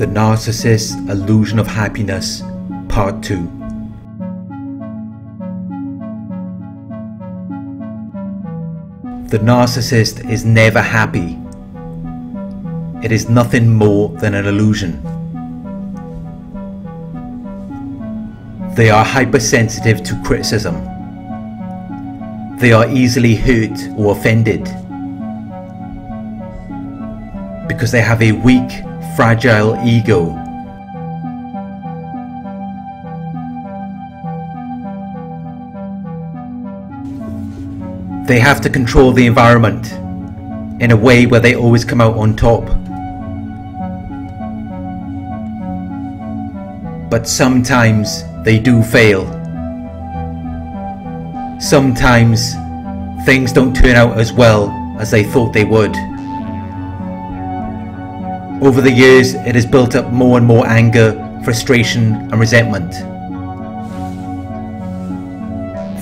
The Narcissist's Illusion of Happiness, Part 2. The narcissist is never happy. It is nothing more than an illusion. They are hypersensitive to criticism. They are easily hurt or offended because they have a weak, fragile ego. They have to control the environment in a way where they always come out on top. But sometimes they do fail. Sometimes things don't turn out as well as they thought they would. Over the years, it has built up more and more anger, frustration, and resentment.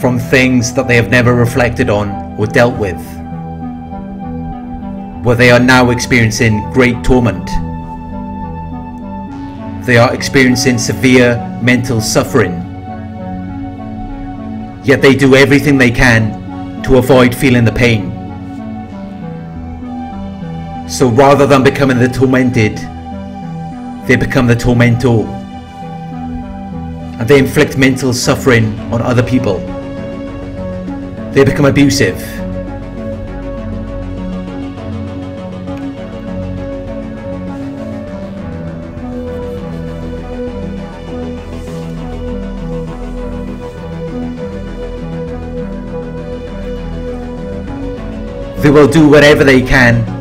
From things that they have never reflected on or dealt with. Where they are now experiencing great torment. They are experiencing severe mental suffering. Yet they do everything they can to avoid feeling the pain. So rather than becoming the tormented, they become the tormentor. And they inflict mental suffering on other people. They become abusive. They will do whatever they can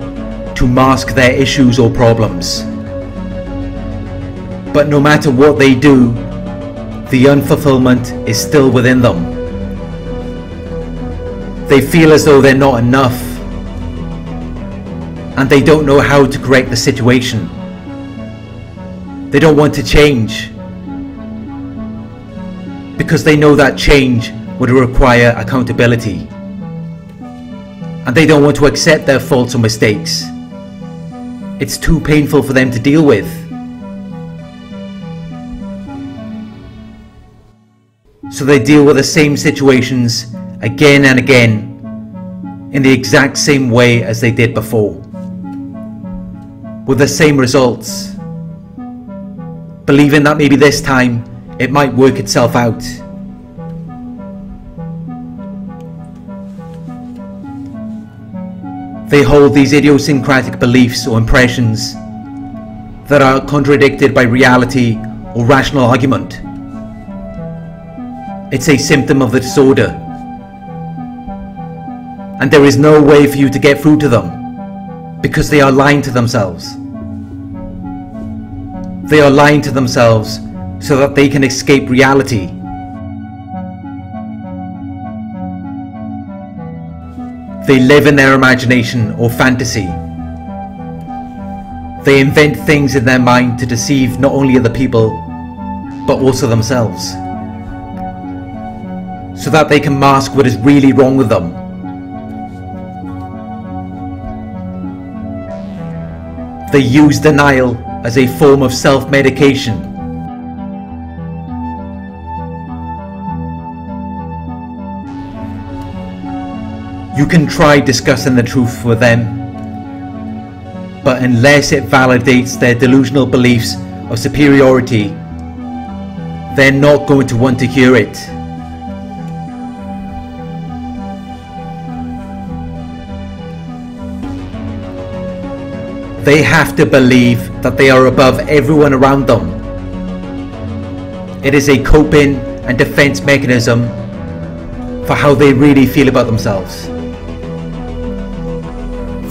to mask their issues or problems. But no matter what they do, the unfulfillment is still within them. They feel as though they're not enough and they don't know how to correct the situation. They don't want to change because they know that change would require accountability and they don't want to accept their faults or mistakes. It's too painful for them to deal with. So they deal with the same situations again and again in the exact same way as they did before. With the same results. Believing that maybe this time it might work itself out. They hold these idiosyncratic beliefs or impressions that are contradicted by reality or rational argument. It's a symptom of the disorder. And there is no way for you to get through to them because they are lying to themselves. They are lying to themselves so that they can escape reality. They live in their imagination or fantasy. They invent things in their mind to deceive not only other people, but also themselves. So that they can mask what is really wrong with them. They use denial as a form of self-medication You can try discussing the truth with them, but unless it validates their delusional beliefs of superiority, they're not going to want to hear it. They have to believe that they are above everyone around them. It is a coping and defense mechanism for how they really feel about themselves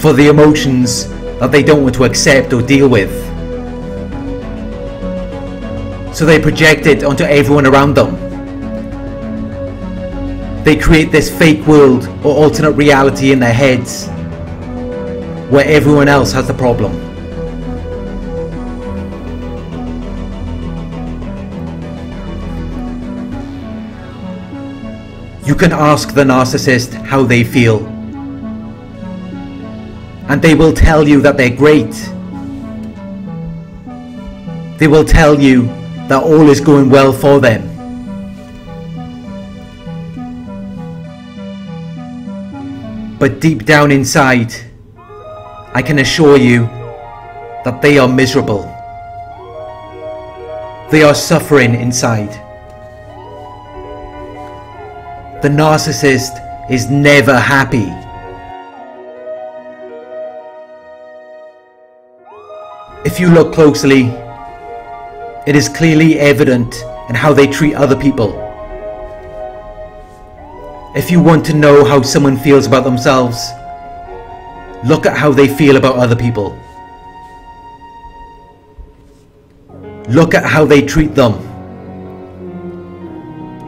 for the emotions that they don't want to accept or deal with. So they project it onto everyone around them. They create this fake world or alternate reality in their heads where everyone else has the problem. You can ask the narcissist how they feel and they will tell you that they're great. They will tell you that all is going well for them. But deep down inside, I can assure you that they are miserable. They are suffering inside. The narcissist is never happy. If you look closely, it is clearly evident in how they treat other people. If you want to know how someone feels about themselves, look at how they feel about other people. Look at how they treat them.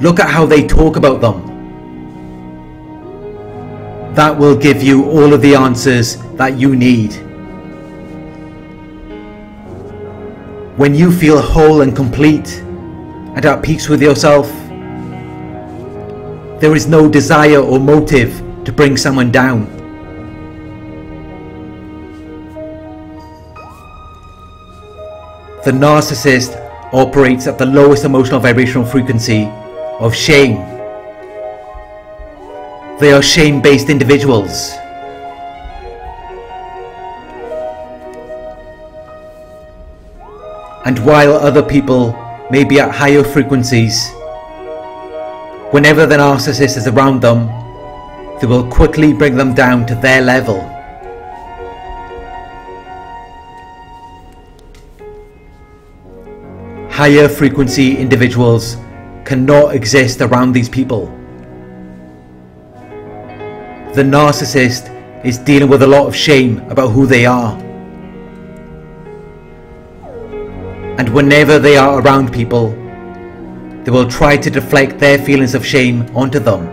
Look at how they talk about them. That will give you all of the answers that you need. When you feel whole and complete and at peace with yourself, there is no desire or motive to bring someone down. The narcissist operates at the lowest emotional vibrational frequency of shame. They are shame based individuals. And while other people may be at higher frequencies, whenever the narcissist is around them, they will quickly bring them down to their level. Higher frequency individuals cannot exist around these people. The narcissist is dealing with a lot of shame about who they are. And whenever they are around people, they will try to deflect their feelings of shame onto them.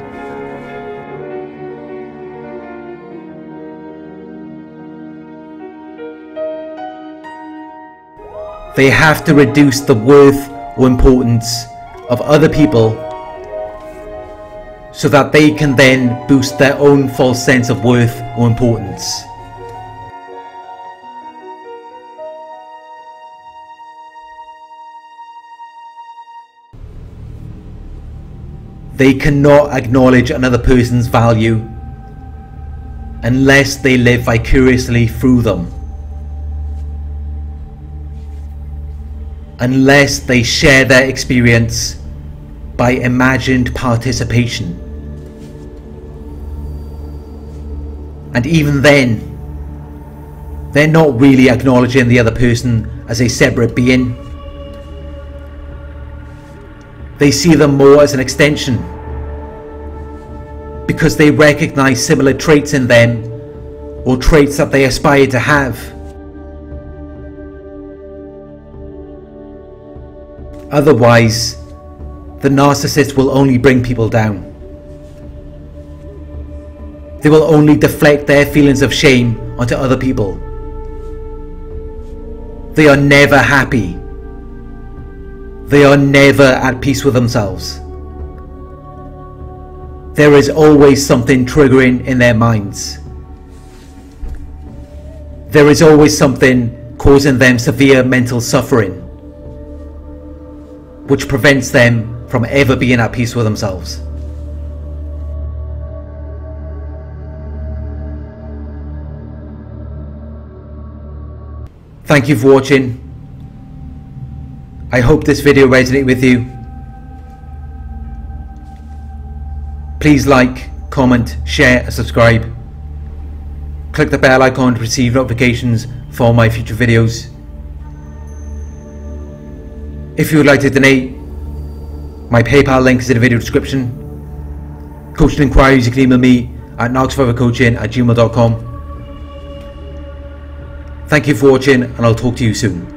They have to reduce the worth or importance of other people so that they can then boost their own false sense of worth or importance. They cannot acknowledge another person's value unless they live vicariously through them. Unless they share their experience by imagined participation. And even then, they're not really acknowledging the other person as a separate being they see them more as an extension because they recognize similar traits in them or traits that they aspire to have. Otherwise, the narcissist will only bring people down. They will only deflect their feelings of shame onto other people. They are never happy they are never at peace with themselves. There is always something triggering in their minds. There is always something causing them severe mental suffering, which prevents them from ever being at peace with themselves. Thank you for watching. I hope this video resonated with you. Please like, comment, share and subscribe. Click the bell icon to receive notifications for my future videos. If you would like to donate, my PayPal link is in the video description. Coaching inquiries, you can email me at narcsurvivorcoaching at gmail.com. Thank you for watching and I'll talk to you soon.